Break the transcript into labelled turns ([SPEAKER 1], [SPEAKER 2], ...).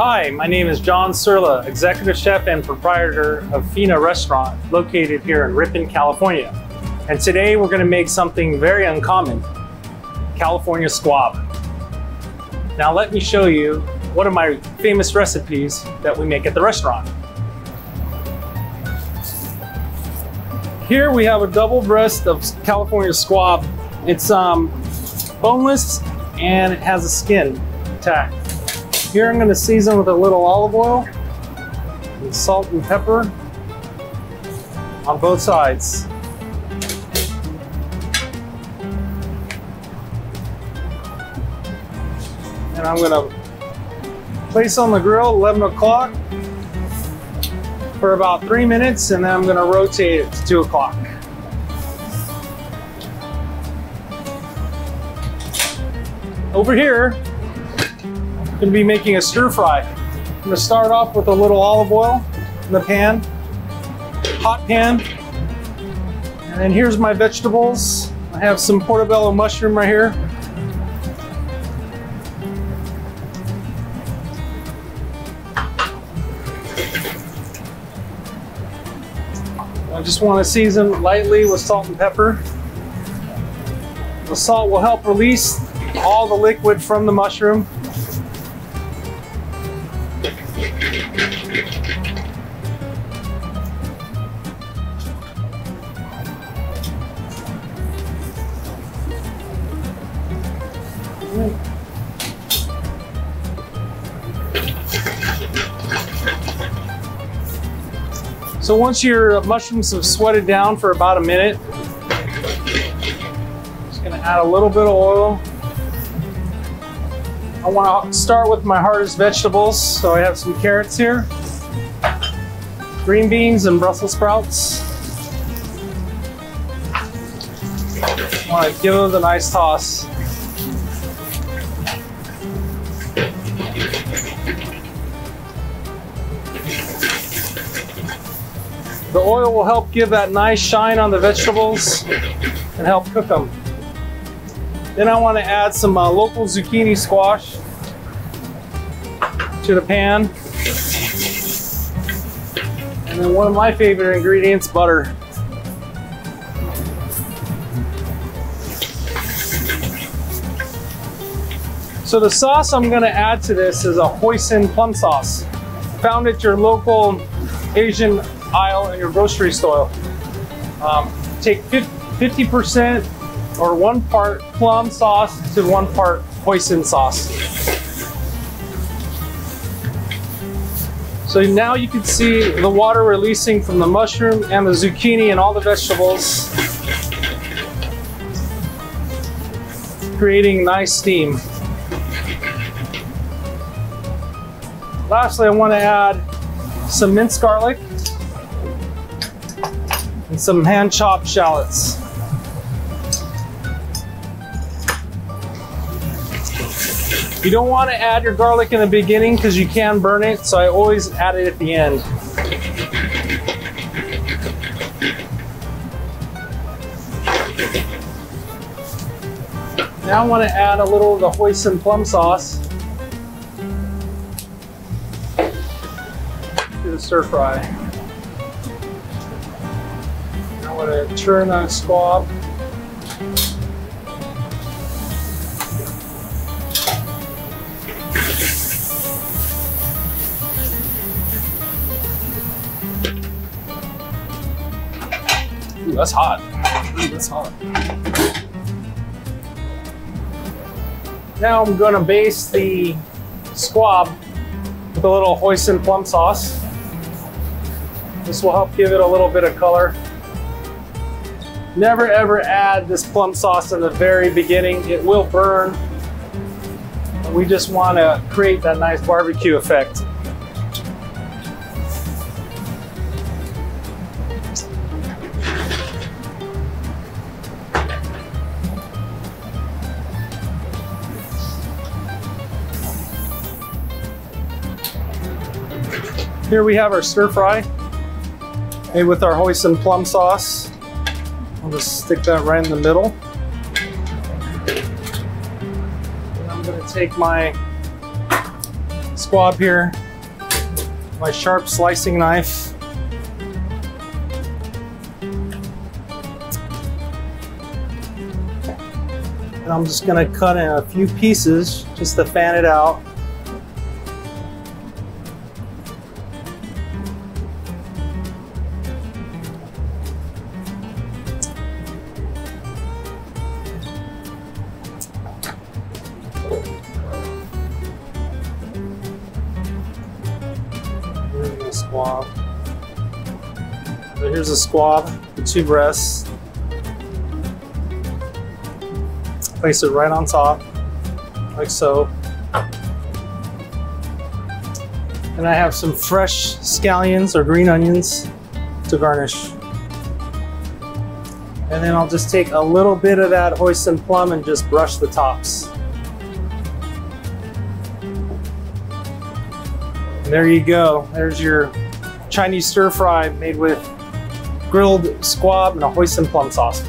[SPEAKER 1] Hi, my name is John Surla, Executive Chef and proprietor of Fina Restaurant, located here in Ripon, California. And today we're going to make something very uncommon, California squab. Now let me show you one of my famous recipes that we make at the restaurant. Here we have a double breast of California squab. It's um, boneless and it has a skin tack. Here I'm going to season with a little olive oil and salt and pepper on both sides. And I'm going to place on the grill 11 o'clock for about three minutes and then I'm going to rotate it to 2 o'clock. Over here, I'm to be making a stir fry. I'm to start off with a little olive oil in the pan, hot pan. And then here's my vegetables. I have some portobello mushroom right here. Just want to season lightly with salt and pepper. The salt will help release all the liquid from the mushroom So once your mushrooms have sweated down for about a minute, just gonna add a little bit of oil. I wanna start with my hardest vegetables. So I have some carrots here, green beans and Brussels sprouts. I wanna give those a nice toss. The oil will help give that nice shine on the vegetables and help cook them. Then I want to add some uh, local zucchini squash to the pan. And then one of my favorite ingredients, butter. So the sauce I'm going to add to this is a hoisin plum sauce. Found at your local Asian aisle in your grocery store. Um, take 50% or one part plum sauce to one part hoisin sauce. So now you can see the water releasing from the mushroom and the zucchini and all the vegetables, creating nice steam. Lastly, I want to add some minced garlic and some hand chopped shallots. You don't want to add your garlic in the beginning because you can burn it, so I always add it at the end. Now I want to add a little of the hoisin plum sauce to the stir fry. Want to turn that squab. Ooh, that's hot. Ooh, that's hot. Now I'm going to baste the squab with a little hoisin plum sauce. This will help give it a little bit of color. Never ever add this plum sauce in the very beginning. It will burn. We just want to create that nice barbecue effect. Here we have our stir fry made with our hoisin plum sauce. I'll just stick that right in the middle. And I'm gonna take my squab here, my sharp slicing knife. And I'm just gonna cut in a few pieces just to fan it out. The squab. So here's the squab, the two breasts. Place it right on top, like so. And I have some fresh scallions or green onions to garnish. And then I'll just take a little bit of that hoisin plum and just brush the tops. And there you go. There's your Chinese stir fry made with grilled squab and a hoisin plum sauce.